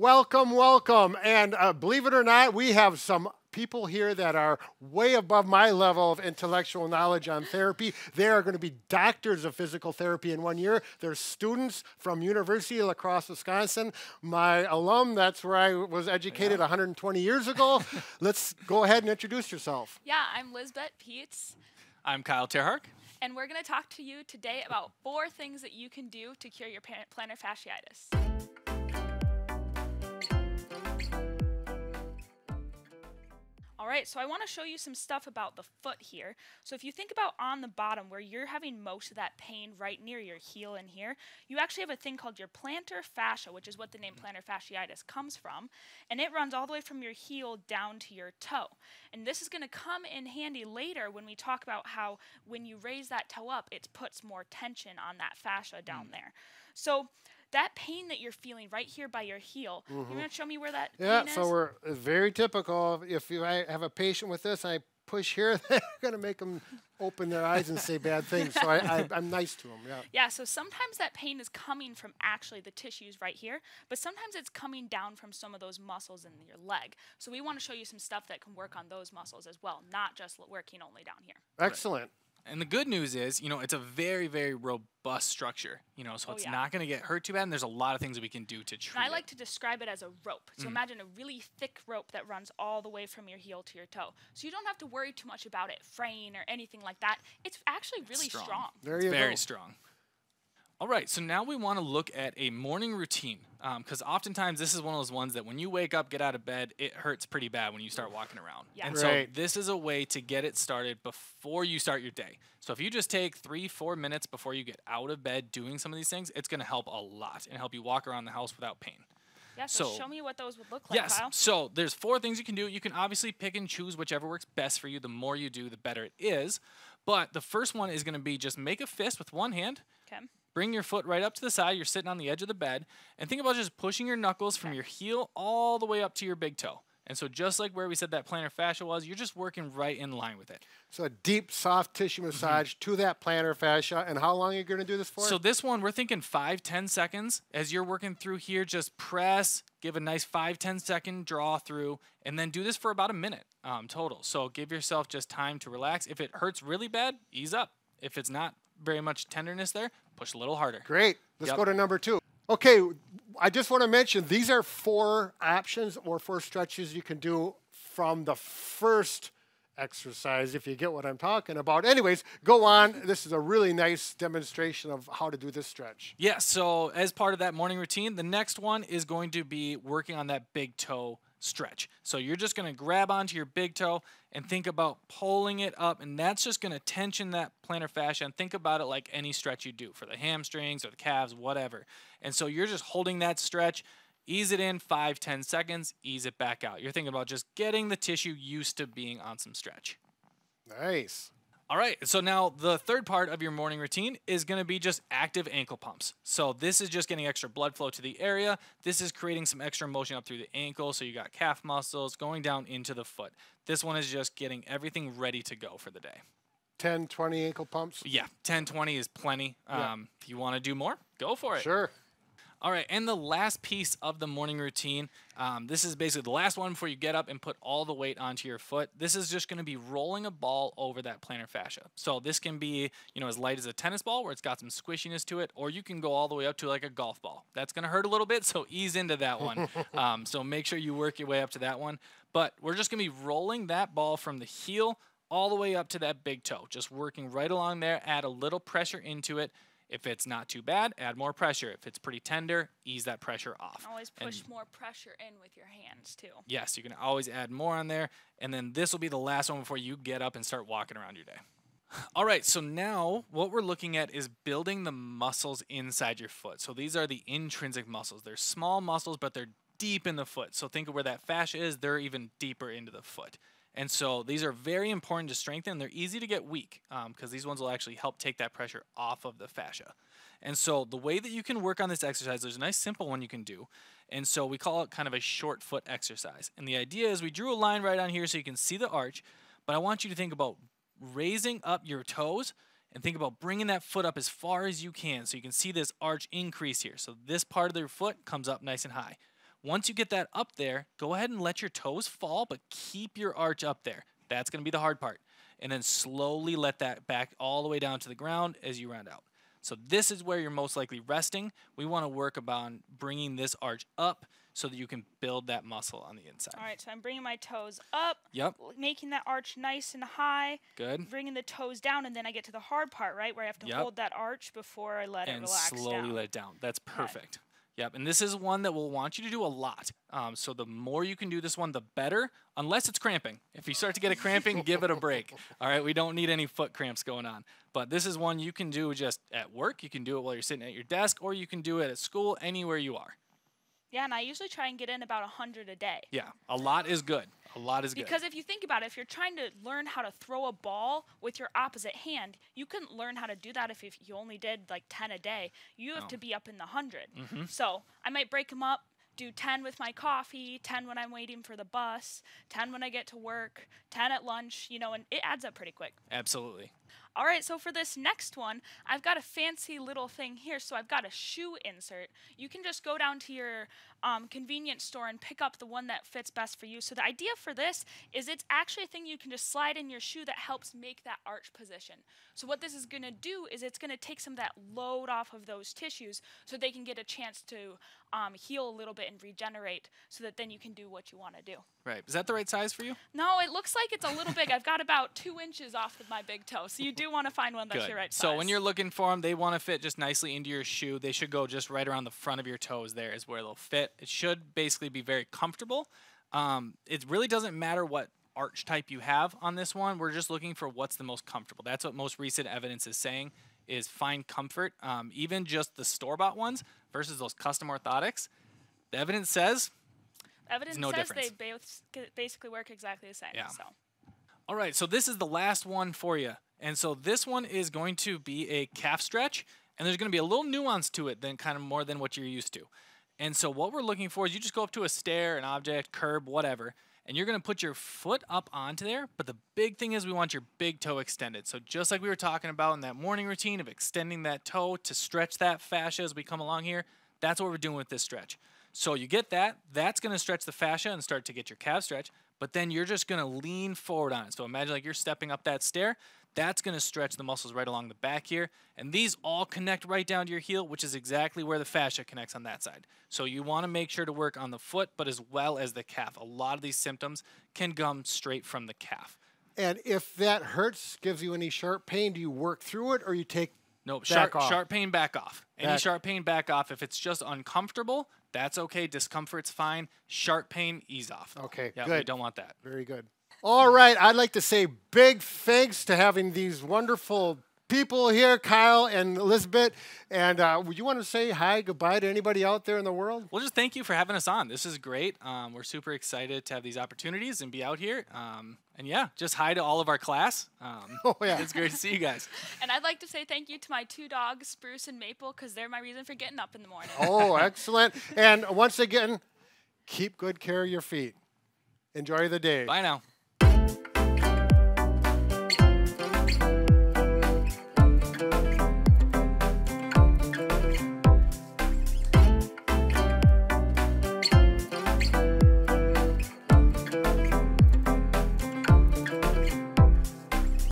Welcome, welcome. And uh, believe it or not, we have some people here that are way above my level of intellectual knowledge on therapy. They are going to be doctors of physical therapy in one year. They're students from University of La Crosse, Wisconsin. My alum, that's where I was educated 120 years ago. Let's go ahead and introduce yourself. Yeah, I'm Lisbeth Peets, I'm Kyle Terhark. and we're going to talk to you today about four things that you can do to cure your plantar fasciitis. Right, so I want to show you some stuff about the foot here. So if you think about on the bottom where you're having most of that pain right near your heel in here, you actually have a thing called your plantar fascia, which is what the name mm. plantar fasciitis comes from, and it runs all the way from your heel down to your toe. And this is going to come in handy later when we talk about how when you raise that toe up, it puts more tension on that fascia down mm. there. So that pain that you're feeling right here by your heel, you're going to show me where that Yeah, pain so is? we're very typical. If you I have a patient with this, I push here, they're going to make them open their eyes and say bad things. So I, I, I'm nice to them. Yeah. Yeah, so sometimes that pain is coming from actually the tissues right here, but sometimes it's coming down from some of those muscles in your leg. So we want to show you some stuff that can work on those muscles as well, not just working only down here. Excellent. And the good news is, you know, it's a very, very robust structure. You know, so Oh, it's yeah. not going to get hurt too bad. And there's a lot of things that we can do to treat And I it. like to describe it as a rope. So mm-hmm. imagine a really thick rope that runs all the way from your heel to your toe. So you don't have to worry too much about it fraying or anything like that. It's actually really strong. strong. There It's you very go. strong. All right, so now we want to look at a morning routine um, because oftentimes this is one of those ones that when you wake up, get out of bed, it hurts pretty bad when you start walking around. Yeah. And Right. so this is a way to get it started before you start your day. So if you just take three, four minutes before you get out of bed doing some of these things, it's going to help a lot and help you walk around the house without pain. Yeah, so, So- show me what those would look like, Yes. Kyle. So there's four things you can do. You can obviously pick and choose whichever works best for you. The more you do, the better it is. But the first one is going to be just make a fist with one hand. Okay. Bring your foot right up to the side. You're sitting on the edge of the bed. And think about just pushing your knuckles from your heel all the way up to your big toe. And so just like where we said that plantar fascia was, you're just working right in line with it. So a deep, soft tissue massage to that plantar fascia. And how long are you going to do this for? So this one, we're thinking five, 10 seconds. As you're working through here, just press, give a nice five, 10 second draw through, and then do this for about a minute um, total. So give yourself just time to relax. If it hurts really bad, ease up. If it's not very much tenderness there, push a little harder. Great. Let's Yep. go to number two. Okay, I just want to mention these are four options or four stretches you can do from the first exercise, if you get what I'm talking about. Anyways, go on. This is a really nice demonstration of how to do this stretch. Yeah, so as part of that morning routine, the next one is going to be working on that big toe stretch. So you're just going to grab onto your big toe and think about pulling it up, and that's just going to tension that plantar fascia. And think about it like any stretch you do for the hamstrings or the calves, whatever. And so you're just holding that stretch. Ease it in five, 10 seconds, ease it back out. You're thinking about just getting the tissue used to being on some stretch. Nice. All right, so now the third part of your morning routine is going to be just active ankle pumps. So this is just getting extra blood flow to the area. This is creating some extra motion up through the ankle, so you got calf muscles going down into the foot. This one is just getting everything ready to go for the day. 10, 20 ankle pumps. Yeah, 10, 20 is plenty. Yeah. Um, if you want to do more, go for it. Sure. All right, and the last piece of the morning routine, um, this is basically the last one before you get up and put all the weight onto your foot. This is just going to be rolling a ball over that plantar fascia. So this can be, you know, as light as a tennis ball where it's got some squishiness to it, or you can go all the way up to like a golf ball. That's going to hurt a little bit, so ease into that one. um, so make sure you work your way up to that one. But we're just going to be rolling that ball from the heel all the way up to that big toe, just working right along there. Add a little pressure into it. If it's not too bad, add more pressure. If it's pretty tender, ease that pressure off. Always And push more pressure in with your hands too. yes, you can always add more on there. And then this will be the last one before you get up and start walking around your day. All right, so now what we're looking at is building the muscles inside your foot. So these are the intrinsic muscles. They're small muscles, but they're deep in the foot. So think of where that fascia is, they're even deeper into the foot. And so these are very important to strengthen. They're easy to get weak um, because these ones will actually help take that pressure off of the fascia. And so the way that you can work on this exercise, there's a nice simple one you can do. And so we call it kind of a short foot exercise. And the idea is we drew a line right on here so you can see the arch, but I want you to think about raising up your toes and think about bringing that foot up as far as you can so you can see this arch increase here. So this part of your foot comes up nice and high. Once you get that up there, go ahead and let your toes fall, but keep your arch up there. That's going to be the hard part. And then slowly let that back all the way down to the ground as you round out. So this is where you're most likely resting. We want to work about bringing this arch up so that you can build that muscle on the inside. All right, so I'm bringing my toes up, Yep, making that arch nice and high, good. bringing the toes down, and then I get to the hard part, right, where I have to Yep. hold that arch before I let it and relax slowly down. let it down. That's perfect. Yep, and this is one that we'll want you to do a lot. Um, so the more you can do this one, the better, unless it's cramping. If you start to get a cramping, give it a break. All right, we don't need any foot cramps going on. But this is one you can do just at work. You can do it while you're sitting at your desk, or you can do it at school, anywhere you are. yeah, and I usually try and get in about 100 a day. Yeah, a lot is good. A lot is good. Because if you think about it, if you're trying to learn how to throw a ball with your opposite hand, you couldn't learn how to do that if, if you only did like 10 a day. You have No. to be up in the 100. Mm-hmm. So I might break them up, do 10 with my coffee, 10 when I'm waiting for the bus, 10 when I get to work, 10 at lunch, you know, and it adds up pretty quick. Absolutely. All right, so for this next one, I've got a fancy little thing here. So I've got a shoe insert. You can just go down to your um, convenience store and pick up the one that fits best for you. So the idea for this is it's actually a thing you can just slide in your shoe that helps make that arch position. So what this is going to do is it's going to take some of that load off of those tissues so they can get a chance to um, heal a little bit and regenerate so that then you can do what you want to do. Right. Is that the right size for you? No, it looks like it's a little big. I've got about two inches off of my big toe. So you do want to find one that's Good. your right size. so when you're looking for them, they want to fit just nicely into your shoe. They should go just right around the front of your toes. There is where they'll fit. It should basically be very comfortable. Um, it really doesn't matter what arch type you have on this one. We're just looking for what's the most comfortable. That's what most recent evidence is saying is find comfort. Um, even just the store-bought ones versus those custom orthotics. The evidence says Evidence no says difference. they both basically work exactly the same. Yeah. So All right, so this is the last one for you. And so this one is going to be a calf stretch, and there's going to be a little nuance to it than kind of more than what you're used to. And so what we're looking for is you just go up to a stair, an object, curb, whatever, and you're going to put your foot up onto there. But the big thing is we want your big toe extended. So just like we were talking about in that morning routine of extending that toe to stretch that fascia as we come along here, that's what we're doing with this stretch. So you get that, that's going to stretch the fascia and start to get your calf stretch, but then you're just going to lean forward on it. So imagine like you're stepping up that stair, that's going to stretch the muscles right along the back here, and these all connect right down to your heel, which is exactly where the fascia connects on that side. So you want to make sure to work on the foot, but as well as the calf. A lot of these symptoms can come straight from the calf. And if that hurts, gives you any sharp pain, do you work through it or you take No, Back sharp, off. sharp pain, back off. Any Back- sharp pain, back off. If it's just uncomfortable, that's okay. Discomfort's fine. Sharp pain, ease off. though. Okay, yeah, we good. don't want that. Very good. All right, I'd like to say big thanks to having these wonderful people here, Kyle and Elizabeth. And uh, would you want to say hi, goodbye to anybody out there in the world? Well, just thank you for having us on. This is great. Um, we're super excited to have these opportunities and be out here. Um, and yeah, just hi to all of our class. Um, Oh, yeah. It's great to see you guys. and I'd like to say thank you to my two dogs, Spruce and Maple, because they're my reason for getting up in the morning. Oh, excellent. And once again, keep good care of your feet. Enjoy the day. Bye now.